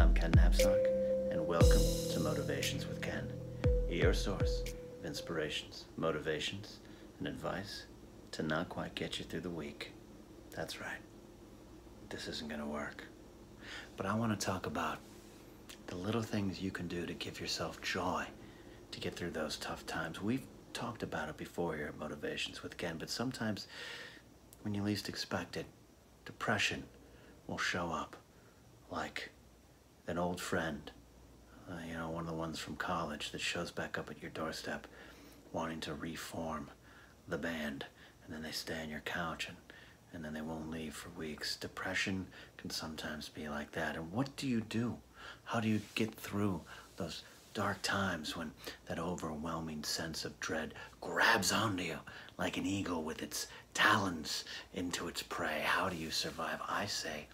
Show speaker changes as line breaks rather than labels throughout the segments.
I'm Ken Napzok, and welcome to Motivations with Ken, your source of inspirations, motivations, and advice to not quite get you through the week. That's right. This isn't going to work. But I want to talk about the little things you can do to give yourself joy to get through those tough times. We've talked about it before here at Motivations with Ken, but sometimes when you least expect it, depression will show up like an old friend, uh, you know, one of the ones from college that shows back up at your doorstep wanting to reform the band, and then they stay on your couch and, and then they won't leave for weeks. Depression can sometimes be like that. And what do you do? How do you get through those dark times when that overwhelming sense of dread grabs onto you like an eagle with its talons into its prey? How do you survive? I say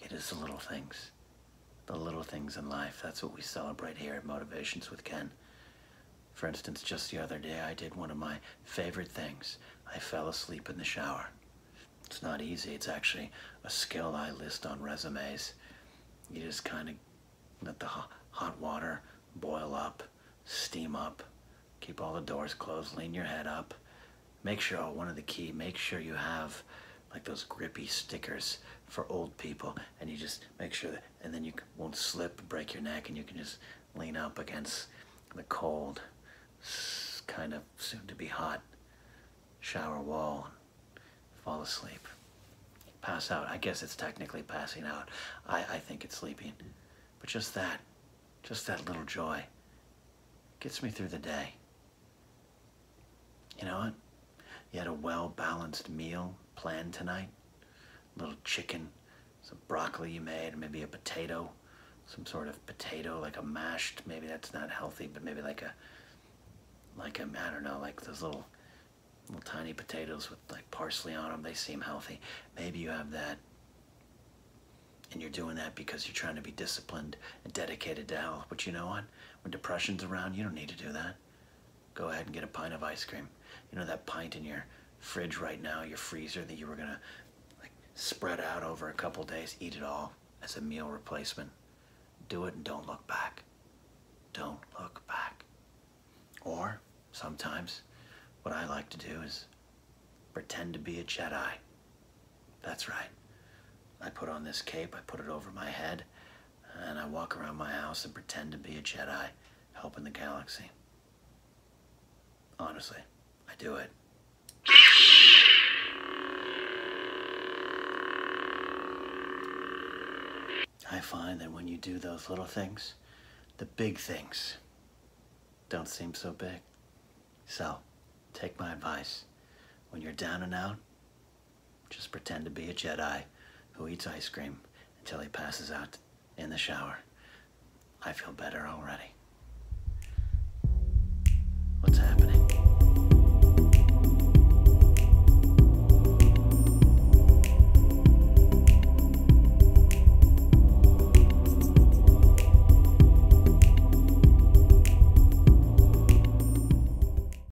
it is the little things. The little things in life. That's what we celebrate here at Motivations with Ken. For instance, just the other day, I did one of my favorite things. I fell asleep in the shower. It's not easy. It's actually a skill I list on resumes. You just kind of let the hot water boil up, steam up, keep all the doors closed, lean your head up. Make sure, one of the key, make sure you have like those grippy stickers for old people and you just make sure that, and then you won't slip, break your neck and you can just lean up against the cold, kind of soon to be hot shower wall, and fall asleep. Pass out. I guess it's technically passing out. I, I think it's sleeping. But just that, just that little joy gets me through the day. You know what? You had a well-balanced meal planned tonight. A little chicken, some broccoli you made, maybe a potato, some sort of potato, like a mashed, maybe that's not healthy, but maybe like a, like a, I don't know, like those little, little tiny potatoes with like parsley on them. They seem healthy. Maybe you have that and you're doing that because you're trying to be disciplined and dedicated to health. But you know what? When depression's around, you don't need to do that. Go ahead and get a pint of ice cream. You know that pint in your fridge right now, your freezer that you were gonna like spread out over a couple days, eat it all as a meal replacement. Do it and don't look back. Don't look back. Or sometimes what I like to do is pretend to be a Jedi. That's right. I put on this cape, I put it over my head, and I walk around my house and pretend to be a Jedi helping the galaxy. Honestly, I do it. I find that when you do those little things, the big things don't seem so big. So, take my advice. When you're down and out, just pretend to be a Jedi who eats ice cream until he passes out in the shower. I feel better already. What's happening?